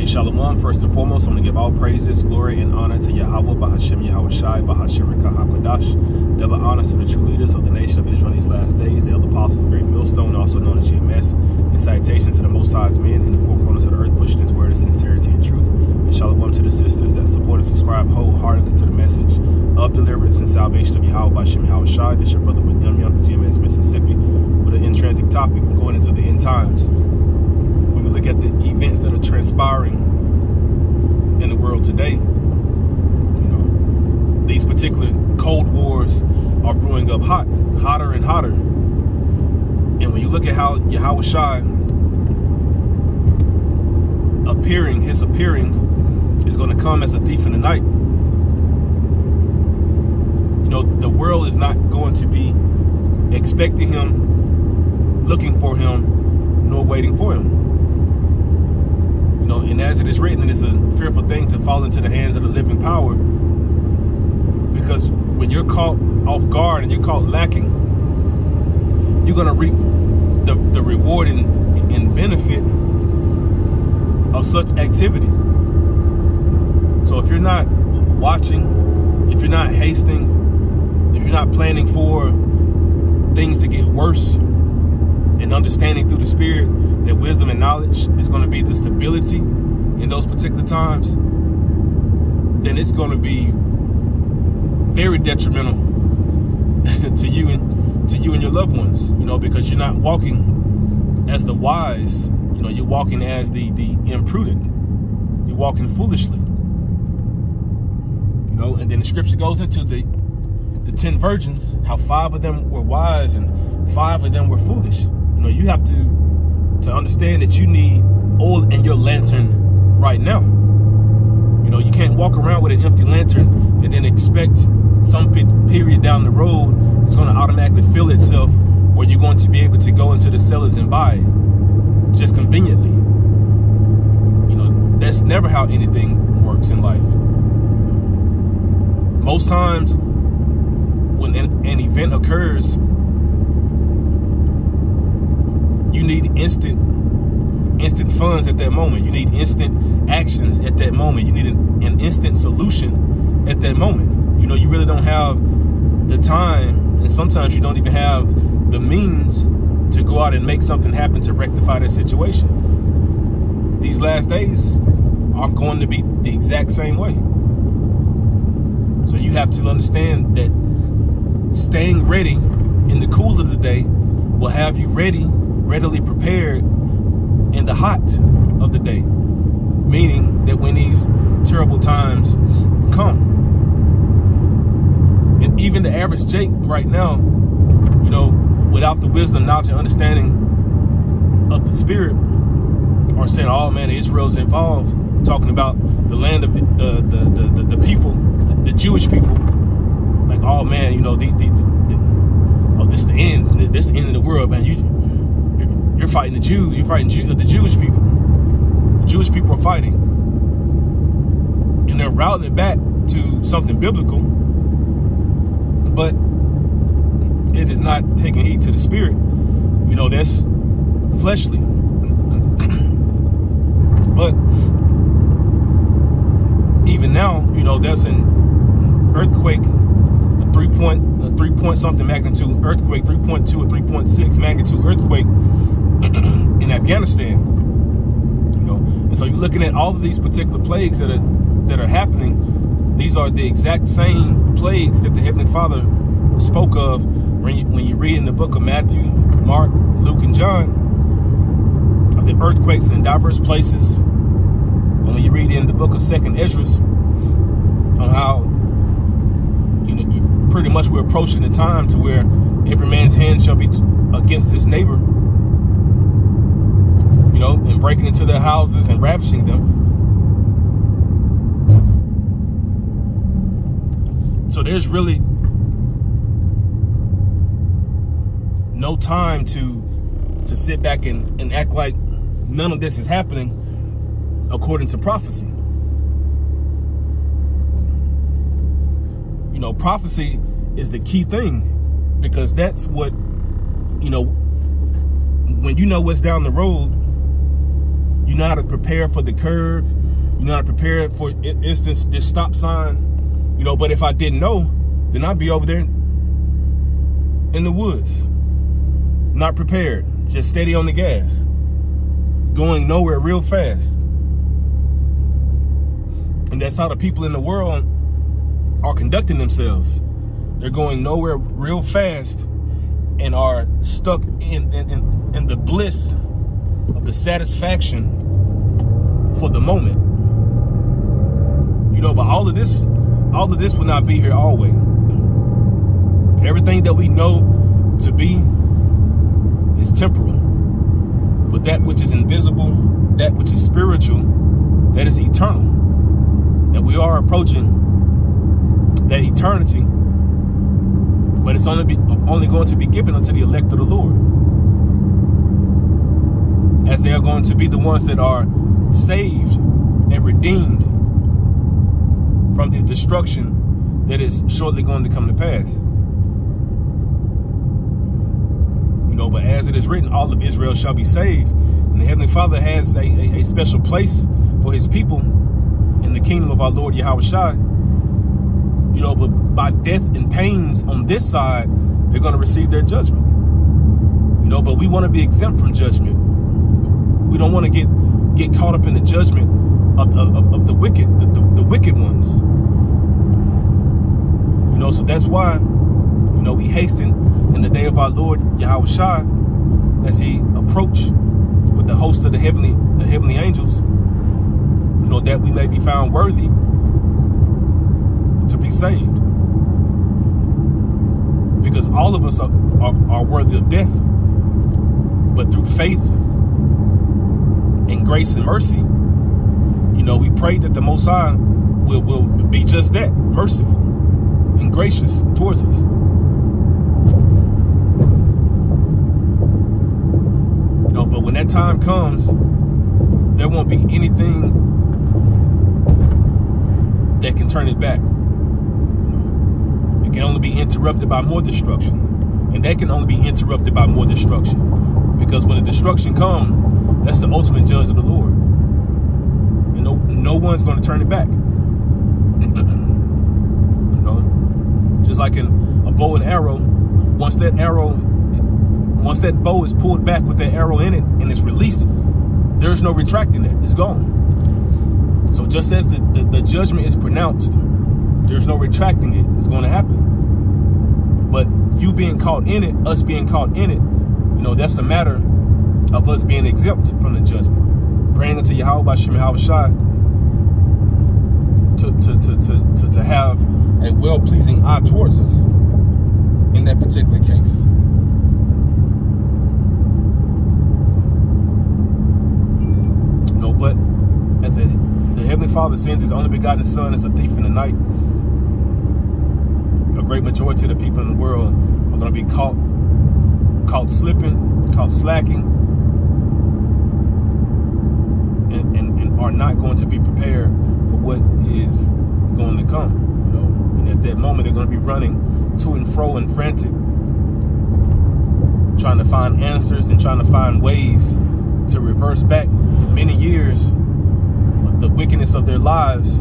Hey, Shalom. First and foremost, I want to give all praises, glory, and honor to Yahweh, Bahashem Yahweh Shai, Bahashem Rekahakwadash. Double honor to the true leaders of the nation of Israel in these last days, the elder apostles of Great Millstone, also known as GMS. And citations to the Most High's men in the four corners of the earth, pushing his word of sincerity and truth. And Shalom to the sisters that support and subscribe wholeheartedly to the message of deliverance and salvation of Yahweh, Bahashem Yahweh Shai. This is your brother Yum Yum from GMS, Mississippi, with an intrinsic topic going into the end times look at the events that are transpiring in the world today, you know, these particular cold wars are brewing up hot, hotter and hotter. And when you look at how Yahweh Shai appearing, his appearing is going to come as a thief in the night. You know, the world is not going to be expecting him, looking for him, nor waiting for him know, and as it is written, it is a fearful thing to fall into the hands of the living power. Because when you're caught off guard and you're caught lacking, you're gonna reap the, the reward and, and benefit of such activity. So if you're not watching, if you're not hasting, if you're not planning for things to get worse and understanding through the spirit that wisdom and knowledge is going to be the stability in those particular times, then it's going to be very detrimental to you and to you and your loved ones, you know, because you're not walking as the wise, you know, you're walking as the the imprudent. You're walking foolishly. You know, and then the scripture goes into the the 10 virgins, how five of them were wise and five of them were foolish. You know, you have to to understand that you need oil in your lantern right now. You know, you can't walk around with an empty lantern and then expect some period down the road it's going to automatically fill itself or you're going to be able to go into the cellars and buy it just conveniently. You know, that's never how anything works in life. Most times when an, an event occurs, you need instant instant funds at that moment. You need instant actions at that moment. You need an, an instant solution at that moment. You know, you really don't have the time, and sometimes you don't even have the means to go out and make something happen to rectify that situation. These last days are going to be the exact same way. So you have to understand that staying ready in the cool of the day will have you ready readily prepared in the hot of the day. Meaning that when these terrible times come, and even the average Jake right now, you know, without the wisdom, knowledge, and understanding of the spirit, are saying, "Oh man, Israel's involved," talking about the land of uh, the, the, the the people, the Jewish people. Like, oh man, you know, the, the, the, oh, this the end, this the end of the world, man. You you're fighting the Jews. You're fighting Jew, the Jewish people. The Jewish people are fighting. And they're routing it back to something biblical. But it is not taking heed to the spirit. You know, that's fleshly. but even now, you know, there's an earthquake, a three point, a three point something magnitude earthquake, 3.2 or 3.6 magnitude earthquake in Afghanistan. You know, and so you're looking at all of these particular plagues that are that are happening. These are the exact same plagues that the Heavenly Father spoke of when you, when you read in the book of Matthew, Mark, Luke, and John of the earthquakes in diverse places. And when you read in the book of Second Esdras on how you know pretty much we're approaching the time to where every man's hand shall be against his neighbor you know, and breaking into their houses and ravishing them. So there's really no time to to sit back and, and act like none of this is happening according to prophecy. You know, prophecy is the key thing because that's what, you know, when you know what's down the road, You know how to prepare for the curve. You know how to prepare for instance this stop sign. You know, but if I didn't know, then I'd be over there in the woods, not prepared, just steady on the gas, going nowhere real fast. And that's how the people in the world are conducting themselves. They're going nowhere real fast and are stuck in, in, in, in the bliss of the satisfaction for the moment. You know, but all of this, all of this will not be here always. Everything that we know to be is temporal. But that which is invisible, that which is spiritual, that is eternal. And we are approaching that eternity, but it's only be, only going to be given unto the elect of the Lord. As they are going to be the ones that are saved and redeemed from the destruction that is shortly going to come to pass. You know, but as it is written, all of Israel shall be saved. And the Heavenly Father has a, a, a special place for his people in the kingdom of our Lord Yahweh Shai. You know, but by death and pains on this side, they're going to receive their judgment. You know, but we want to be exempt from judgment. We don't want to get get caught up in the judgment of, of, of the wicked, the, the, the wicked ones. You know, so that's why, you know, we hasten in the day of our Lord Yahweh Shai, as he approached with the host of the heavenly, the heavenly angels, you know, that we may be found worthy to be saved. Because all of us are, are, are worthy of death. But through faith and grace and mercy, you know, we pray that the Most High will, will be just that, merciful and gracious towards us. You know, But when that time comes, there won't be anything that can turn it back. It can only be interrupted by more destruction. And that can only be interrupted by more destruction. Because when the destruction comes, ultimate judge of the Lord. And no, no one's going to turn it back. you know, just like in a bow and arrow, once that arrow once that bow is pulled back with that arrow in it and it's released, there's no retracting it. It's gone. So just as the, the, the judgment is pronounced, there's no retracting it. It's going to happen. But you being caught in it, us being caught in it, you know, that's a matter of us being exempt from the judgment. Praying unto Yahweh by Shem Shai to, to, to, to, to, to have a well-pleasing eye towards us in that particular case. No, but as a, the Heavenly Father sends his only begotten Son as a thief in the night, a great majority of the people in the world are going to be caught, caught slipping, caught slacking, and, and, and are not going to be prepared for what is going to come. You know, and at that moment, they're going to be running to and fro and frantic, trying to find answers and trying to find ways to reverse back many years of the wickedness of their lives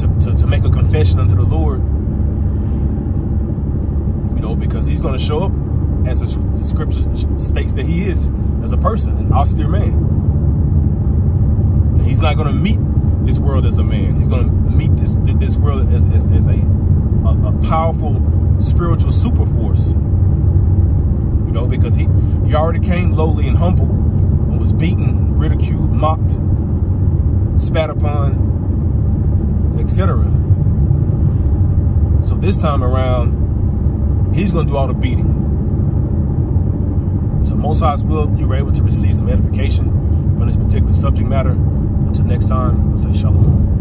to, to, to make a confession unto the Lord. You know, because he's going to show up as the scripture states that he is as a person, an austere man. He's not going to meet this world as a man. He's going to meet this this world as, as, as a, a, a powerful spiritual super force. You know, because he, he already came lowly and humble and was beaten, ridiculed, mocked, spat upon, etc. So this time around, he's going to do all the beating. So most will, you were able to receive some edification from this particular subject matter. Until next time, I say shalom.